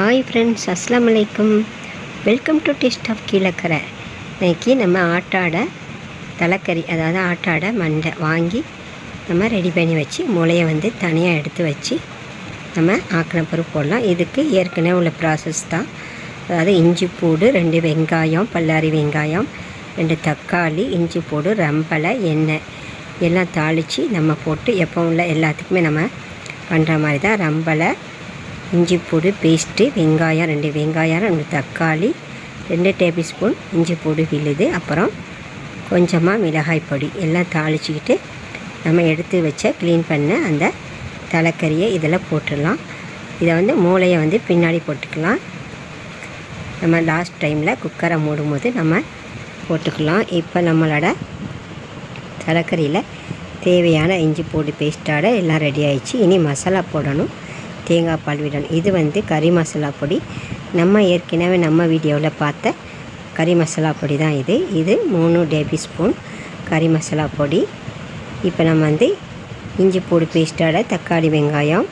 Hi friends அஸ்லாம் வலைக்கம் welcome to taste of Keelakarai இன்றைக்கி நம்ம ஆட்டாடை தலைக்கறி அதாவது ஆட்டாடை மண்டை வாங்கி நம்ம ரெடி பண்ணி வச்சு முளையை வந்து தனியாக எடுத்து வச்சு நம்ம ஆக்கின பொருள் போடலாம். இதுக்கு ஏற்கனவே உள்ள ப்ராசஸ் தான். அதாவது இஞ்சி பூடு ரெண்டு வெங்காயம் பல்லாரி வெங்காயம் ரெண்டு தக்காளி இஞ்சி பூடு ரம்பலை எண்ணெய் எல்லாம் தாளித்து நம்ம போட்டு எப்போ உள்ள எல்லாத்துக்குமே நம்ம பண்ணுற மாதிரி தான். ரம்பலை இஞ்சி பூடு பேஸ்ட்டு வெங்காயம் ரெண்டு வெங்காயம் ரெண்டு தக்காளி ரெண்டு டேபிள் ஸ்பூன் இஞ்சி பூடு விழுது. அப்புறம் கொஞ்சமாக மிளகாய் பொடி எல்லாம் தாளிச்சிக்கிட்டு நம்ம எடுத்து வச்ச க்ளீன் பண்ண அந்த தலைக்கறியை இதில் போட்டுடலாம். இதை வந்து மூளையை வந்து பின்னாடி போட்டுக்கலாம். நம்ம லாஸ்ட் டைமில் குக்கரை மூடும்போது நம்ம போட்டுக்கலாம். இப்போ நம்மளோட தலைக்கறியில் தேவையான இஞ்சி பூண்டு பேஸ்ட்டோட எல்லாம் ரெடி ஆயிடுச்சு. இனி மசாலா போடணும். தேங்காய் பால் விடணும். இது வந்து கறி மசாலா பொடி. நம்ம ஏற்கனவே நம்ம வீடியோவில் பார்த்த கறி மசாலா பொடி தான் இது. இது மூணு டேபிள் ஸ்பூன் கறி மசாலா பொடி. இப்போ நம்ம வந்து இஞ்சி பூடு பேஸ்ட்டோட தக்காளி வெங்காயம்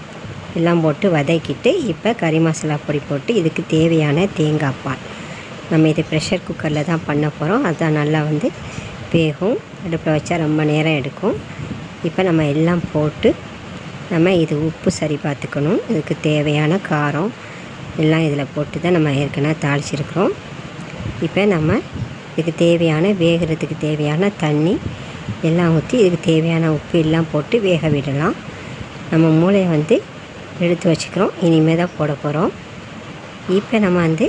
எல்லாம் போட்டு வதக்கிட்டு இப்போ கறி மசாலா பொடி போட்டு இதுக்கு தேவையான தேங்காய் பால். நம்ம இது ப்ரெஷர் குக்கரில் தான் பண்ண போகிறோம் அதுதான் நல்லா வந்து வேகும். அடுப்பில் வச்சா ரொம்ப நேரம் எடுக்கும். இப்போ நம்ம எல்லாம் போட்டு நம்ம இது உப்பு சரி பார்த்துக்கணும். இதுக்கு தேவையான காரம் எல்லாம் இதில் போட்டு தான் நம்ம ஏற்கனவே தாளிச்சிருக்கிறோம். இப்போ நம்ம இதுக்கு தேவையான வேகிறதுக்கு தேவையான தண்ணி எல்லாம் ஊற்றி இதுக்கு தேவையான உப்பு எல்லாம் போட்டு வேக விடலாம். நம்ம மூளையை வந்து எடுத்து வச்சுக்கிறோம். இனிமேல் தான் போட போகிறோம். இப்போ நம்ம வந்து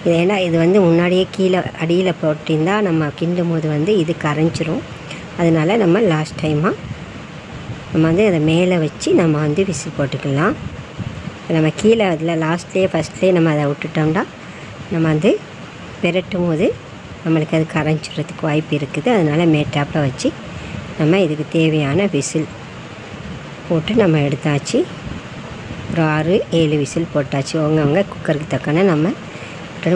இது ஏன்னா இது வந்து முன்னாடியே கீழே அடியில் போட்டிருந்தால் நம்ம கிண்டும் போது வந்து இது கரைஞ்சிரும். அதனால் நம்ம லாஸ்ட் டைமாக நம்ம வந்து அதை மேலே வச்சு நம்ம வந்து விசில் போட்டுக்கலாம். நம்ம கீழே அதில் லாஸ்ட்லேயே ஃபஸ்ட்லேயே நம்ம அதை விட்டுட்டோம்னா நம்ம வந்து விரட்டும் போது நம்மளுக்கு அது கரைஞ்சிடுறதுக்கு வாய்ப்பு இருக்குது. அதனால் மேட்டாப்பில் வச்சு நம்ம இதுக்கு தேவையான விசில் போட்டு நம்ம எடுத்தாச்சு. ஒரு ஆறு ஏழு விசில் போட்டாச்சு. அவங்கவுங்க குக்கருக்கு தக்கன நம்ம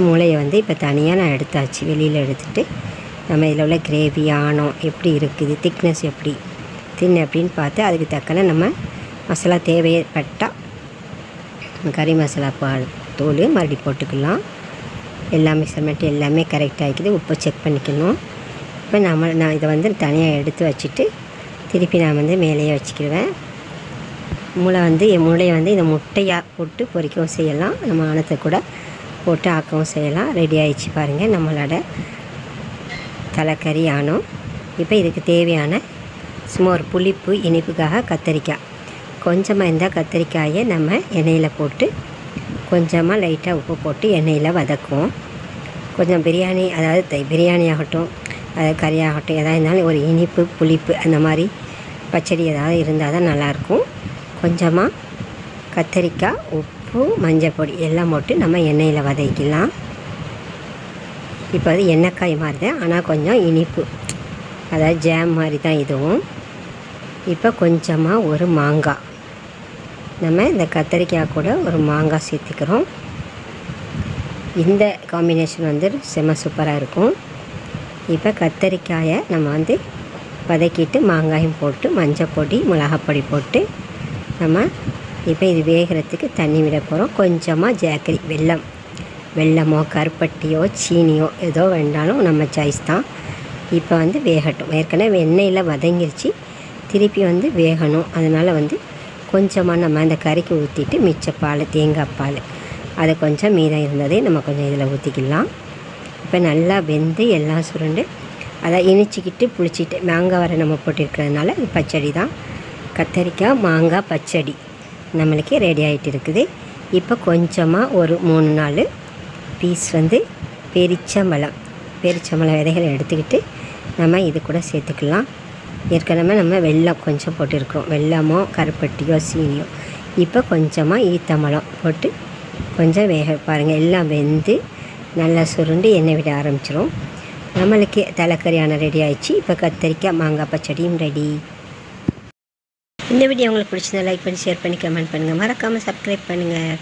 மூளையை வந்து இப்போ தனியாக நான் எடுத்தாச்சு. வெளியில் எடுத்துகிட்டு நம்ம இதில் உள்ள கிரேவி ஆணம் எப்படி இருக்குது திக்னஸ் எப்படி தின் அப்படின்னு பார்த்து அதுக்கு தக்கன நம்ம மசாலா தேவைப்பட்டால் கறி மசாலா பா தூள் மறுபடி போட்டுக்கலாம். எல்லா மெஷர்மெண்ட் எல்லாமே கரெக்டாக இருக்குது உப்பு செக் பண்ணிக்கணும். இப்போ நம்ம நான் இதை வந்து தனியாக எடுத்து வச்சுட்டு திருப்பி நான் வந்து மேலேயே வச்சுக்கிடுவேன். மூளை வந்து என் மூளையை வந்து இந்த முட்டையாக போட்டு பொரிக்கவும் செய்யலாம். நம்ம ஆணத்தை கூட போட்டு ஆக்கவும் செய்யலாம். ரெடி ஆகிடுச்சு பாருங்கள் நம்மளோட தலைக்கறி ஆனோம் இப்போ இதுக்கு தேவையான சும்மா ஒரு புளிப்பு இனிப்புக்காக கத்தரிக்காய் கொஞ்சமாக இருந்தால் கத்தரிக்காயை நம்ம எண்ணெயில் போட்டு கொஞ்சமாக லைட்டாக உப்பு போட்டு எண்ணெயில் வதக்குவோம். கொஞ்சம் பிரியாணி அதாவது பிரியாணி ஆகட்டும் அதாவது கறியாகட்டும் எதாவது எதாக இருந்தாலும் ஒரு இனிப்பு புளிப்பு அந்த மாதிரி பச்சடி ஏதாவது இருந்தால் தான் நல்லாயிருக்கும். கொஞ்சமாக கத்தரிக்காய் உப்பு மஞ்சள் பொடி எல்லாம் போட்டு நம்ம எண்ணெயில் வதக்கிக்கலாம் இப்போ அது எண்ணெய்க்காய் மாதிரி தான் ஆனால் கொஞ்சம் இனிப்பு. அதாவது ஜாம் மாதிரி தான் இதுவும். இப்போ கொஞ்சமாக ஒரு மாங்காய் நம்ம இந்த கத்திரிக்காய் கூட ஒரு மாங்காய் சேர்த்துக்கிறோம். இந்த காம்பினேஷன் வந்து செம சூப்பராக இருக்கும். இப்போ கத்தரிக்காயை நம்ம வந்து வதக்கிட்டு மாங்காயும் போட்டு மஞ்சள் பொடி மிளகாப்பொடி போட்டு நம்ம இப்போ இது வேகிறதுக்கு தண்ணி விட போகிறோம் கொஞ்சமாக ஜாக்கரி வெல்லம். வெல்லமோ கருப்பட்டியோ சீனியோ ஏதோ வேண்டாலும் நம்ம சாய்ஸ் தான். இப்போ வந்து வேகட்டும். ஏற்கனவே எண்ணெயில் வதங்கிருச்சு. திருப்பி வந்து வேகணும். அதனால் வந்து கொஞ்சமாக நம்ம அந்த கறிக்கு ஊற்றிட்டு மிச்ச பால் தேங்காய் பால். அதை கொஞ்சம் மீதம் இருந்ததே நம்ம கொஞ்சம் இதில் ஊற்றிக்கலாம் இப்போ நல்லா வெந்து எல்லாம் சுருண்டு அதை இனிச்சிக்கிட்டு புளிச்சிட்டு மாங்காய் வர நம்ம போட்டிருக்கிறதுனால இது பச்சடி தான். கத்தரிக்காய் மாங்காய் பச்சடி நம்மளுக்கு ரெடி ஆகிட்டு இருக்குது. இப்போ கொஞ்சமாக ஒரு மூணு நாலு பீஸ் வந்து பெரிச்சம்பழம் பெரிச்சம்பழம் விதைகளை எடுத்துக்கிட்டு நம்ம இது கூட சேர்த்துக்கலாம். ஏற்கனவே நம்ம வெல்லம் கொஞ்சம் போட்டிருக்கிறோம். வெல்லமோ கருப்பட்டியோ சீனியோ. இப்போ கொஞ்சமாக ஈத்தம்பழம் போட்டு கொஞ்சம் வேக பாருங்கள் எல்லாம் வெந்து நல்லா சுருண்டு எண்ணெய் விட ஆரம்பிச்சிரும். நம்மளுக்கு தலைக்கறியான ரெடி ஆயிடுச்சு. இப்போ கத்தரிக்காய் மாங்காய் பச்சடியும் ரெடி இந்த வீடியோ உங்களுக்கு பிடிச்சிருந்தா லைக் பண்ணி ஷேர் பண்ணி கமெண்ட் பண்ணுங்கள் மறக்காமல் சப்ஸ்கிரைப் பண்ணுங்கள்